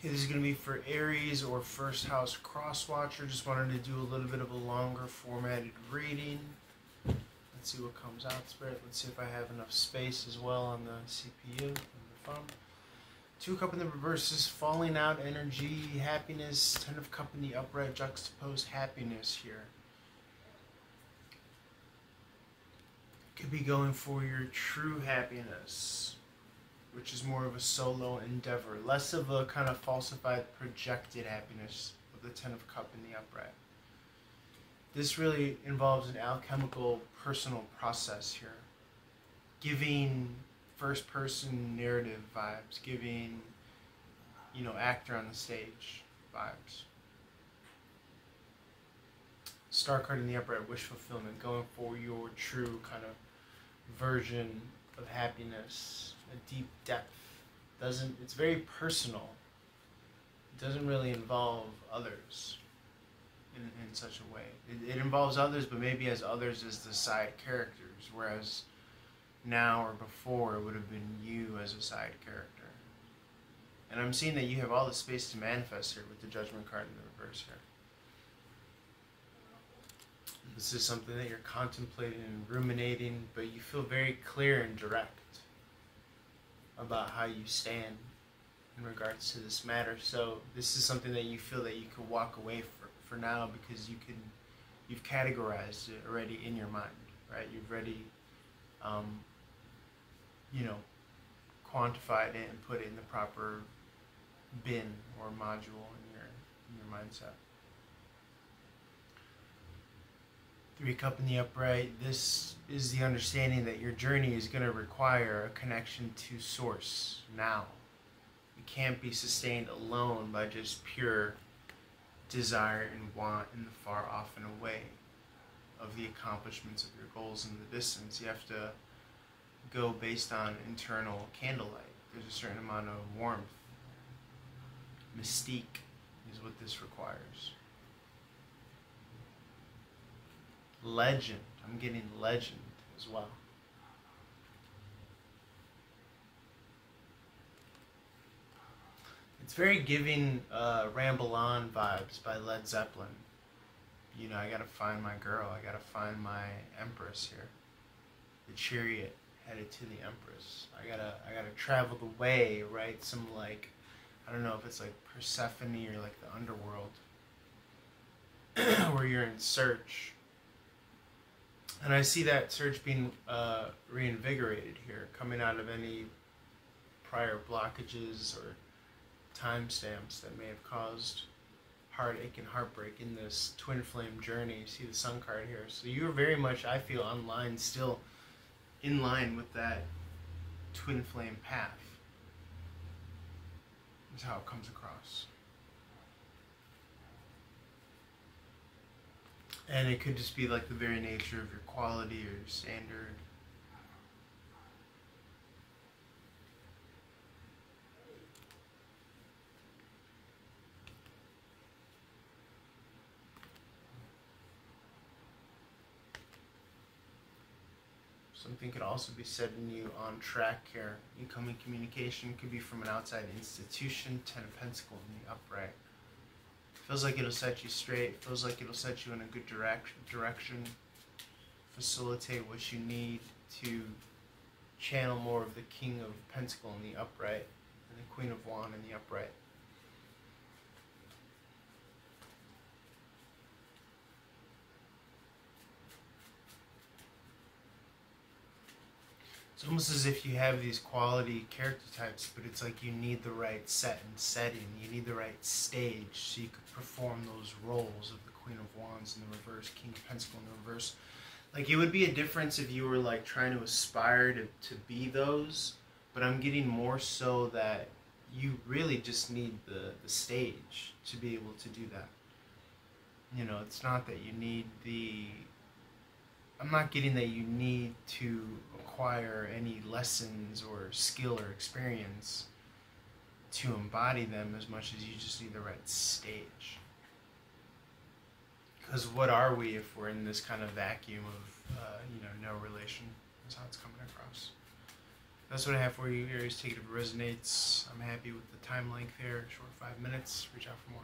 Okay, this is going to be for Aries or First House Cross Watcher. Just wanted to do a little bit of a longer formatted reading. Let's see what comes out, Spirit. Let's see if I have enough space as well on the CPU and the phone. Two Cup in the reverse is falling out energy, happiness, Ten of Cup in the upright, juxtaposed happiness here. Could be going for your true happiness which is more of a solo endeavor, less of a kind of falsified, projected happiness of the Ten of Cup in the upright. This really involves an alchemical personal process here, giving first person narrative vibes, giving, you know, actor on the stage vibes. Star card in the upright, wish fulfillment, going for your true kind of version of happiness a deep depth. Doesn't it's very personal. It doesn't really involve others in, in such a way. It, it involves others, but maybe as others as the side characters, whereas now or before it would have been you as a side character. And I'm seeing that you have all the space to manifest here with the judgment card in the reverse here. This is something that you're contemplating and ruminating, but you feel very clear and direct about how you stand in regards to this matter. So this is something that you feel that you could walk away for, for now because you can you've categorized it already in your mind, right? You've already um, you know quantified it and put it in the proper bin or module in your in your mindset. Three cup in the upright. This is the understanding that your journey is going to require a connection to source now. It can't be sustained alone by just pure desire and want in the far off and away of the accomplishments of your goals in the distance. You have to go based on internal candlelight. There's a certain amount of warmth. Mystique is what this requires. Legend. I'm getting legend as well. It's very giving uh, Ramble On vibes by Led Zeppelin. You know, I gotta find my girl. I gotta find my empress here. The chariot headed to the empress. I gotta, I gotta travel the way, right? Some like, I don't know if it's like Persephone or like the underworld, where you're in search and I see that surge being uh, reinvigorated here, coming out of any prior blockages or timestamps that may have caused heartache and heartbreak in this twin flame journey. You see the sun card here. So you're very much, I feel, online, still in line with that twin flame path. Is how it comes across. And it could just be like the very nature of your quality or your standard. Something could also be setting you on track here. Incoming communication could be from an outside institution, Ten of Pentacles in the upright. Feels like it'll set you straight. Feels like it'll set you in a good direct, direction. Facilitate what you need to channel more of the King of Pentacle in the upright and the Queen of Wand in the upright. It's almost as if you have these quality character types, but it's like you need the right set and setting. You need the right stage so you could perform those roles of the Queen of Wands in the reverse, King of Pentacles in the reverse. Like it would be a difference if you were like trying to aspire to, to be those, but I'm getting more so that you really just need the, the stage to be able to do that. You know, it's not that you need the I'm not getting that you need to acquire any lessons or skill or experience to embody them as much as you just need the right stage. Because what are we if we're in this kind of vacuum of, uh, you know, no relation? That's how it's coming across. That's what I have for you. Aries, take it if it resonates. I'm happy with the time length here. Short five minutes. Reach out for more.